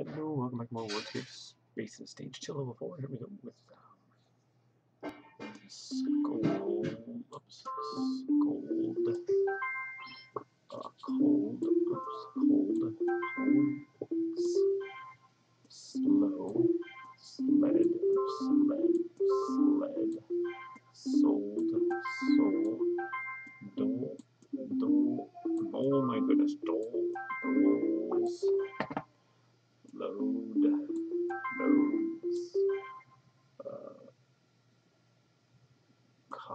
Hello, welcome back to more War Tier Space and Stage 2 level 4. Here we go with um, Skull, oops, Gold, uh, Cold, oops, Cold, Holds, Slow, Sled, Sled, Sled, Sold, Soul, Dole, Dole, oh my goodness, Dole,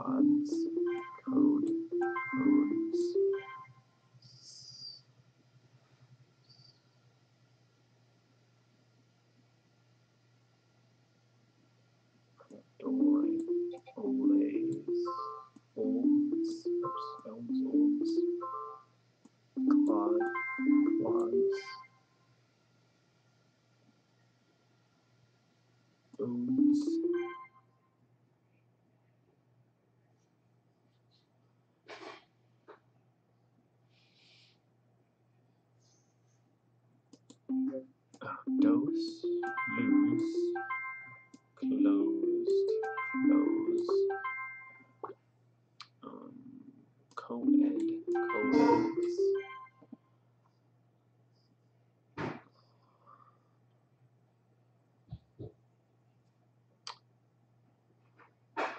cods, code, codes, doy, olays, uh, dose, lose, closed, close, um, co-ed, co-eds,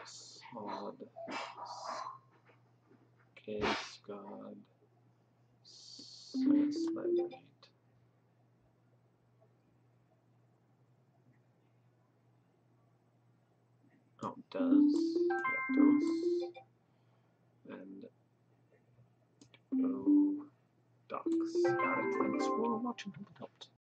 sod, does, yeah, does, and oh, docs. Got it. Thanks for watching. Hope it helped.